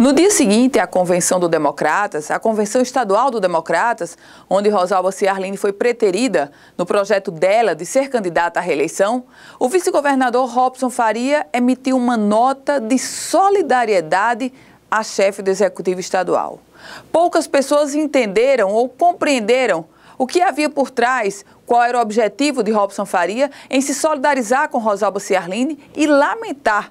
No dia seguinte à convenção do Democratas, a convenção estadual do Democratas, onde Rosalba Ciarline foi preterida no projeto dela de ser candidata à reeleição, o vice-governador Robson Faria emitiu uma nota de solidariedade à chefe do executivo estadual. Poucas pessoas entenderam ou compreenderam o que havia por trás, qual era o objetivo de Robson Faria em se solidarizar com Rosalba Ciarline e lamentar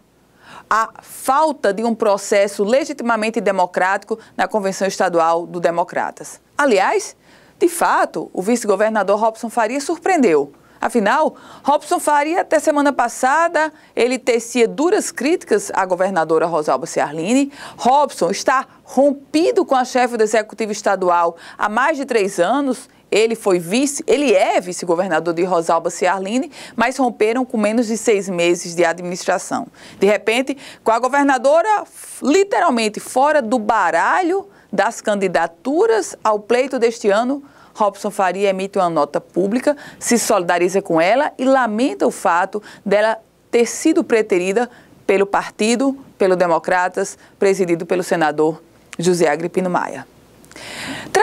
a falta de um processo legitimamente democrático na Convenção Estadual do Democratas. Aliás, de fato, o vice-governador Robson Faria surpreendeu. Afinal, Robson Faria, até semana passada, ele tecia duras críticas à governadora Rosalba Ciarline. Robson está rompido com a chefe do Executivo Estadual há mais de três anos ele foi vice, ele é vice-governador de Rosalba Ciarline, mas romperam com menos de seis meses de administração. De repente, com a governadora literalmente fora do baralho das candidaturas ao pleito deste ano, Robson Faria emite uma nota pública, se solidariza com ela e lamenta o fato dela ter sido preterida pelo partido, pelo Democratas, presidido pelo senador José Agripino Maia.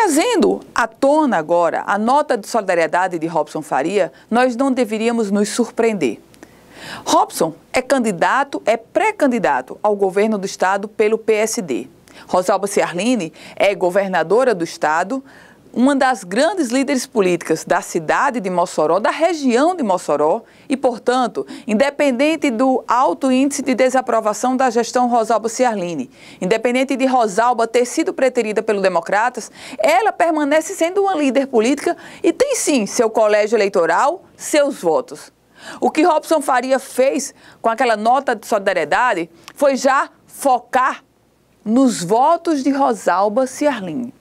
Trazendo à tona agora a nota de solidariedade de Robson Faria, nós não deveríamos nos surpreender. Robson é candidato, é pré-candidato ao governo do estado pelo PSD. Rosalba Ciarline é governadora do estado uma das grandes líderes políticas da cidade de Mossoró, da região de Mossoró, e, portanto, independente do alto índice de desaprovação da gestão Rosalba Ciarline, independente de Rosalba ter sido preterida pelo Democratas, ela permanece sendo uma líder política e tem sim seu colégio eleitoral, seus votos. O que Robson Faria fez com aquela nota de solidariedade foi já focar nos votos de Rosalba Ciarline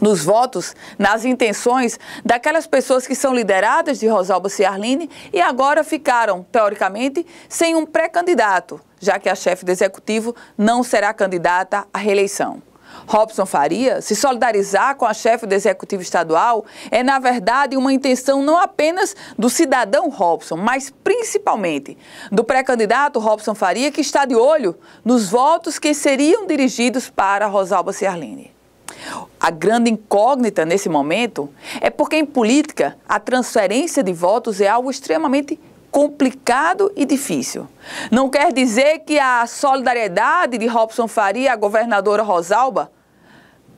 nos votos, nas intenções daquelas pessoas que são lideradas de Rosalba Ciarline e agora ficaram, teoricamente, sem um pré-candidato, já que a chefe do executivo não será candidata à reeleição. Robson Faria, se solidarizar com a chefe do Executivo Estadual é, na verdade, uma intenção não apenas do cidadão Robson, mas principalmente do pré-candidato Robson Faria, que está de olho nos votos que seriam dirigidos para Rosalba Ciarline. A grande incógnita nesse momento é porque em política a transferência de votos é algo extremamente complicado e difícil. Não quer dizer que a solidariedade de Robson Faria à governadora Rosalba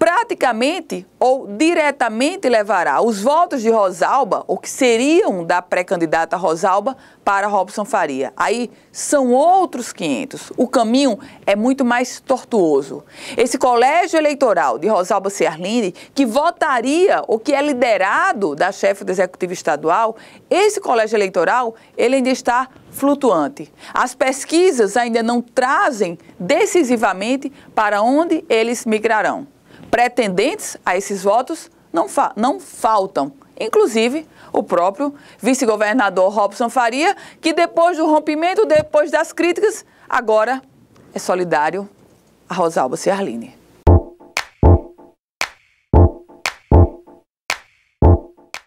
praticamente ou diretamente levará os votos de Rosalba, ou que seriam da pré-candidata Rosalba, para Robson Faria. Aí são outros 500. O caminho é muito mais tortuoso. Esse colégio eleitoral de Rosalba Ciarline, que votaria, ou que é liderado da chefe do Executivo Estadual, esse colégio eleitoral, ele ainda está flutuante. As pesquisas ainda não trazem decisivamente para onde eles migrarão pretendentes a esses votos não, fa não faltam. Inclusive, o próprio vice-governador Robson Faria, que depois do rompimento, depois das críticas, agora é solidário a Rosalba Ciarline.